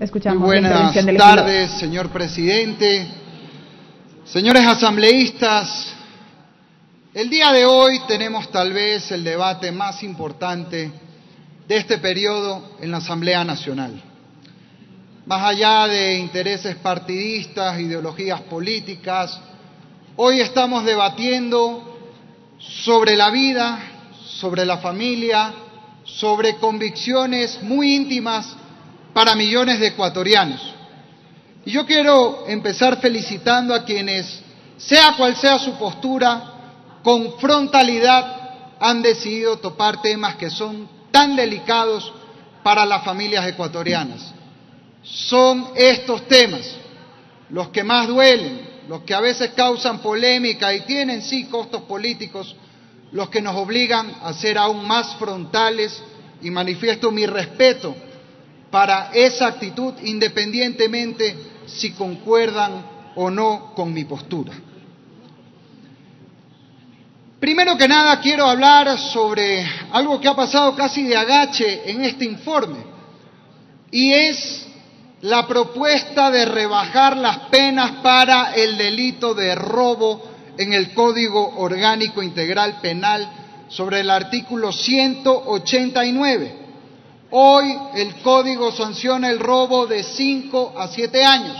Escuchamos Muy buenas tardes, señor presidente, señores asambleístas. El día de hoy tenemos tal vez el debate más importante de este periodo en la Asamblea Nacional. Más allá de intereses partidistas, ideologías políticas, hoy estamos debatiendo sobre la vida, sobre la familia, sobre convicciones muy íntimas para millones de ecuatorianos. Y yo quiero empezar felicitando a quienes, sea cual sea su postura, con frontalidad han decidido topar temas que son tan delicados para las familias ecuatorianas. Son estos temas los que más duelen, los que a veces causan polémica y tienen sí costos políticos, los que nos obligan a ser aún más frontales y manifiesto mi respeto para esa actitud independientemente si concuerdan o no con mi postura. Primero que nada quiero hablar sobre algo que ha pasado casi de agache en este informe y es la propuesta de rebajar las penas para el delito de robo en el Código Orgánico Integral Penal sobre el artículo 189. Hoy el código sanciona el robo de 5 a 7 años.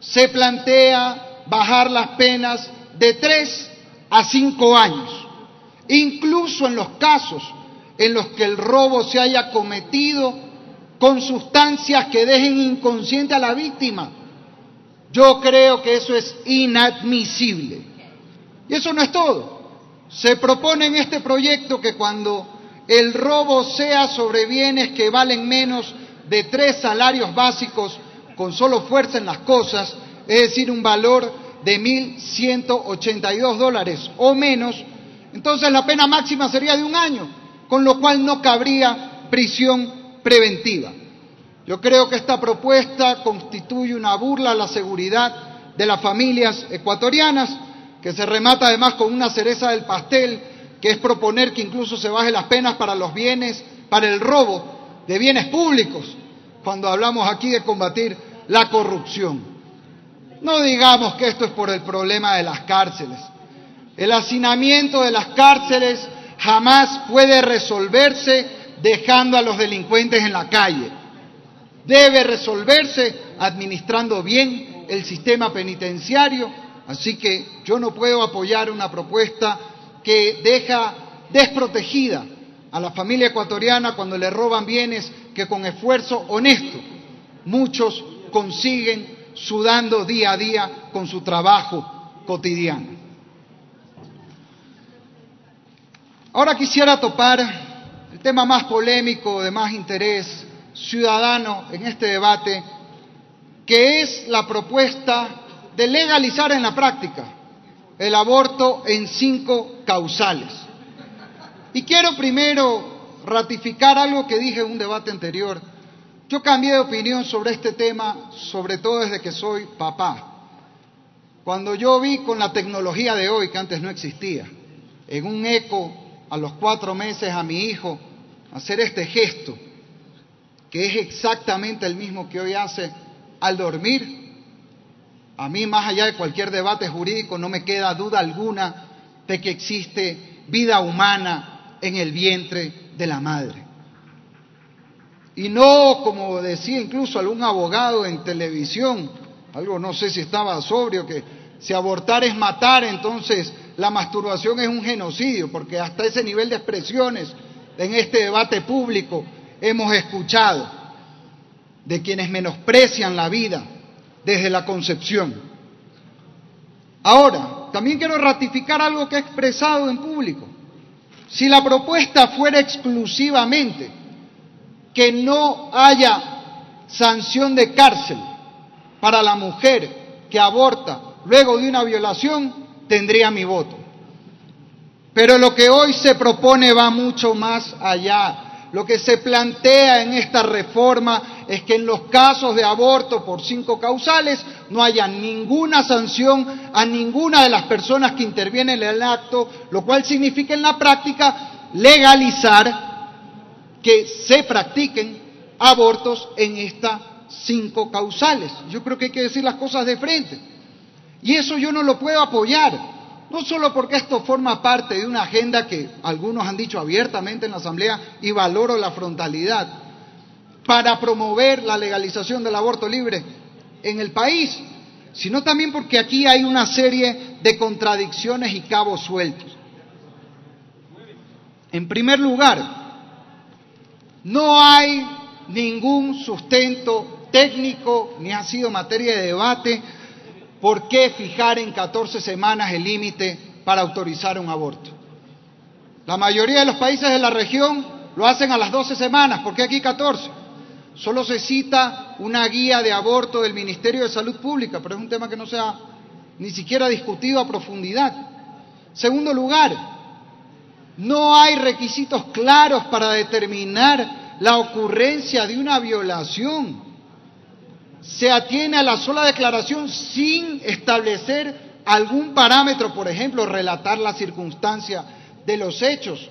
Se plantea bajar las penas de 3 a 5 años, incluso en los casos en los que el robo se haya cometido con sustancias que dejen inconsciente a la víctima. Yo creo que eso es inadmisible. Y eso no es todo. Se propone en este proyecto que cuando el robo sea sobre bienes que valen menos de tres salarios básicos con solo fuerza en las cosas, es decir, un valor de 1.182 dólares o menos, entonces la pena máxima sería de un año, con lo cual no cabría prisión preventiva. Yo creo que esta propuesta constituye una burla a la seguridad de las familias ecuatorianas, que se remata además con una cereza del pastel, que es proponer que incluso se baje las penas para los bienes, para el robo de bienes públicos, cuando hablamos aquí de combatir la corrupción. No digamos que esto es por el problema de las cárceles. El hacinamiento de las cárceles jamás puede resolverse dejando a los delincuentes en la calle. Debe resolverse administrando bien el sistema penitenciario, así que yo no puedo apoyar una propuesta que deja desprotegida a la familia ecuatoriana cuando le roban bienes que con esfuerzo honesto muchos consiguen sudando día a día con su trabajo cotidiano. Ahora quisiera topar el tema más polémico, de más interés ciudadano en este debate, que es la propuesta de legalizar en la práctica el aborto en cinco causales. Y quiero primero ratificar algo que dije en un debate anterior. Yo cambié de opinión sobre este tema, sobre todo desde que soy papá. Cuando yo vi con la tecnología de hoy, que antes no existía, en un eco a los cuatro meses a mi hijo hacer este gesto, que es exactamente el mismo que hoy hace al dormir, a mí, más allá de cualquier debate jurídico, no me queda duda alguna de que existe vida humana en el vientre de la madre. Y no, como decía incluso algún abogado en televisión, algo no sé si estaba sobrio, que si abortar es matar, entonces la masturbación es un genocidio, porque hasta ese nivel de expresiones en este debate público hemos escuchado de quienes menosprecian la vida desde la concepción. Ahora, también quiero ratificar algo que he expresado en público. Si la propuesta fuera exclusivamente que no haya sanción de cárcel para la mujer que aborta luego de una violación, tendría mi voto. Pero lo que hoy se propone va mucho más allá. Lo que se plantea en esta reforma es que en los casos de aborto por cinco causales no haya ninguna sanción a ninguna de las personas que intervienen en el acto, lo cual significa en la práctica legalizar que se practiquen abortos en esta cinco causales. Yo creo que hay que decir las cosas de frente. Y eso yo no lo puedo apoyar, no solo porque esto forma parte de una agenda que algunos han dicho abiertamente en la Asamblea y valoro la frontalidad, para promover la legalización del aborto libre en el país, sino también porque aquí hay una serie de contradicciones y cabos sueltos. En primer lugar, no hay ningún sustento técnico ni ha sido materia de debate por qué fijar en 14 semanas el límite para autorizar un aborto. La mayoría de los países de la región lo hacen a las 12 semanas, ¿por qué aquí 14? Solo se cita una guía de aborto del Ministerio de Salud Pública, pero es un tema que no se ha ni siquiera discutido a profundidad. Segundo lugar, no hay requisitos claros para determinar la ocurrencia de una violación. Se atiene a la sola declaración sin establecer algún parámetro, por ejemplo, relatar la circunstancia de los hechos,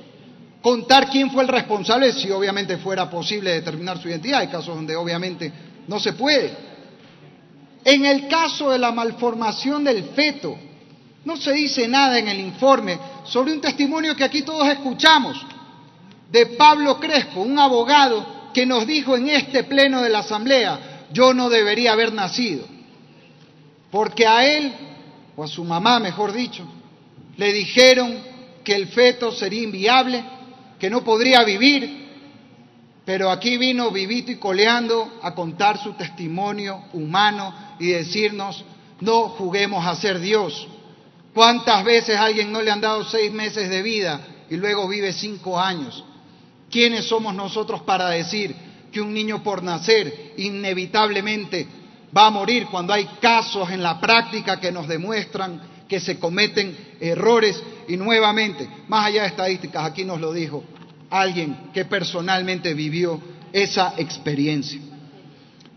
contar quién fue el responsable, si obviamente fuera posible determinar su identidad. Hay casos donde obviamente no se puede. En el caso de la malformación del feto, no se dice nada en el informe sobre un testimonio que aquí todos escuchamos de Pablo Crespo, un abogado que nos dijo en este pleno de la Asamblea, yo no debería haber nacido, porque a él, o a su mamá mejor dicho, le dijeron que el feto sería inviable que no podría vivir, pero aquí vino vivito y coleando a contar su testimonio humano y decirnos, no juguemos a ser Dios. ¿Cuántas veces a alguien no le han dado seis meses de vida y luego vive cinco años? ¿Quiénes somos nosotros para decir que un niño por nacer inevitablemente va a morir cuando hay casos en la práctica que nos demuestran que se cometen errores y nuevamente, más allá de estadísticas, aquí nos lo dijo alguien que personalmente vivió esa experiencia.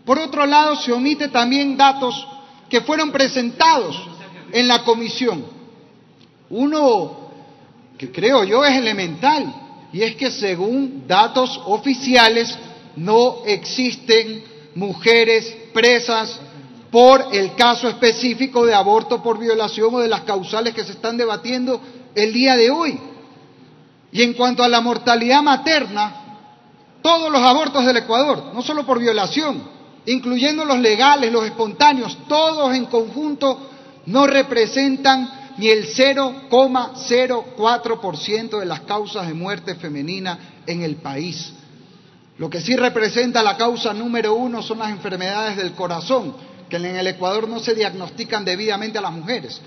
Por otro lado, se omite también datos que fueron presentados en la comisión. Uno que creo yo es elemental, y es que según datos oficiales no existen mujeres presas por el caso específico de aborto por violación o de las causales que se están debatiendo el día de hoy. Y en cuanto a la mortalidad materna, todos los abortos del Ecuador, no solo por violación, incluyendo los legales, los espontáneos, todos en conjunto no representan ni el 0,04% de las causas de muerte femenina en el país. Lo que sí representa la causa número uno son las enfermedades del corazón, que en el Ecuador no se diagnostican debidamente a las mujeres.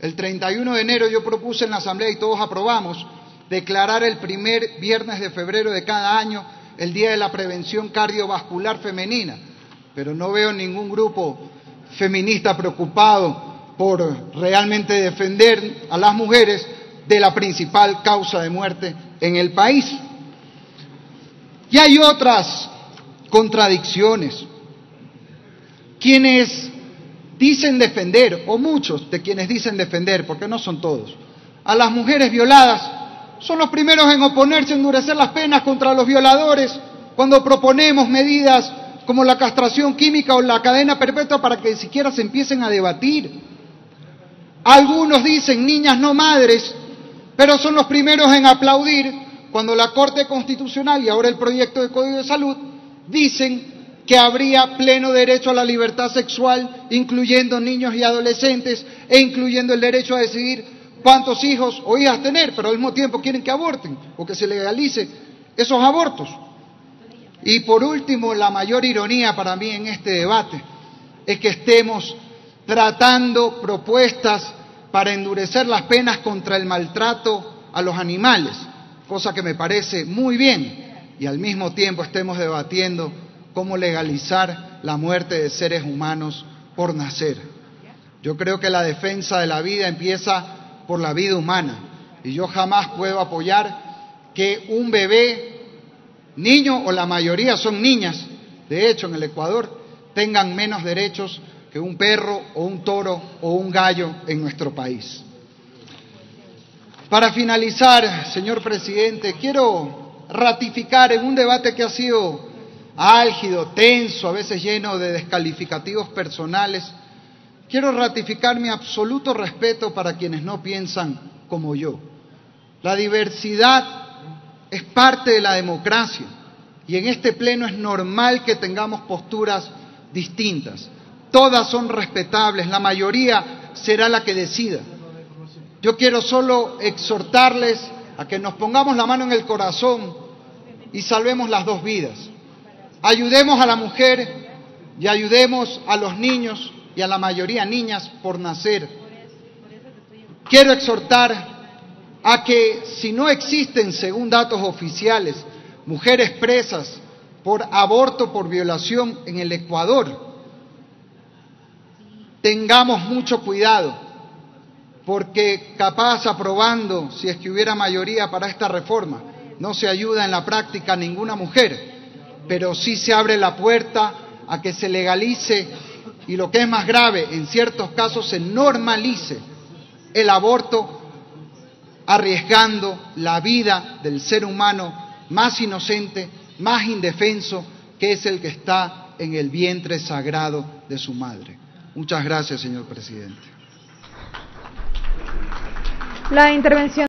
El 31 de enero yo propuse en la Asamblea y todos aprobamos declarar el primer viernes de febrero de cada año el Día de la Prevención Cardiovascular Femenina, pero no veo ningún grupo feminista preocupado por realmente defender a las mujeres de la principal causa de muerte en el país. Y hay otras contradicciones. Quienes dicen defender, o muchos de quienes dicen defender, porque no son todos, a las mujeres violadas, son los primeros en oponerse a endurecer las penas contra los violadores cuando proponemos medidas como la castración química o la cadena perpetua para que siquiera se empiecen a debatir. Algunos dicen niñas no madres, pero son los primeros en aplaudir cuando la Corte Constitucional y ahora el proyecto de Código de Salud dicen que habría pleno derecho a la libertad sexual, incluyendo niños y adolescentes, e incluyendo el derecho a decidir cuántos hijos o hijas tener, pero al mismo tiempo quieren que aborten o que se legalice esos abortos. Y por último, la mayor ironía para mí en este debate es que estemos tratando propuestas para endurecer las penas contra el maltrato a los animales, cosa que me parece muy bien, y al mismo tiempo estemos debatiendo cómo legalizar la muerte de seres humanos por nacer. Yo creo que la defensa de la vida empieza por la vida humana. Y yo jamás puedo apoyar que un bebé, niño o la mayoría son niñas, de hecho en el Ecuador, tengan menos derechos que un perro o un toro o un gallo en nuestro país. Para finalizar, señor presidente, quiero ratificar en un debate que ha sido álgido, tenso, a veces lleno de descalificativos personales, quiero ratificar mi absoluto respeto para quienes no piensan como yo. La diversidad es parte de la democracia y en este pleno es normal que tengamos posturas distintas. Todas son respetables, la mayoría será la que decida. Yo quiero solo exhortarles a que nos pongamos la mano en el corazón y salvemos las dos vidas. Ayudemos a la mujer y ayudemos a los niños y a la mayoría niñas por nacer. Quiero exhortar a que si no existen, según datos oficiales, mujeres presas por aborto, por violación en el Ecuador, tengamos mucho cuidado porque capaz aprobando, si es que hubiera mayoría para esta reforma, no se ayuda en la práctica a ninguna mujer, pero sí se abre la puerta a que se legalice y lo que es más grave, en ciertos casos se normalice el aborto, arriesgando la vida del ser humano más inocente, más indefenso, que es el que está en el vientre sagrado de su madre. Muchas gracias, señor presidente. La intervención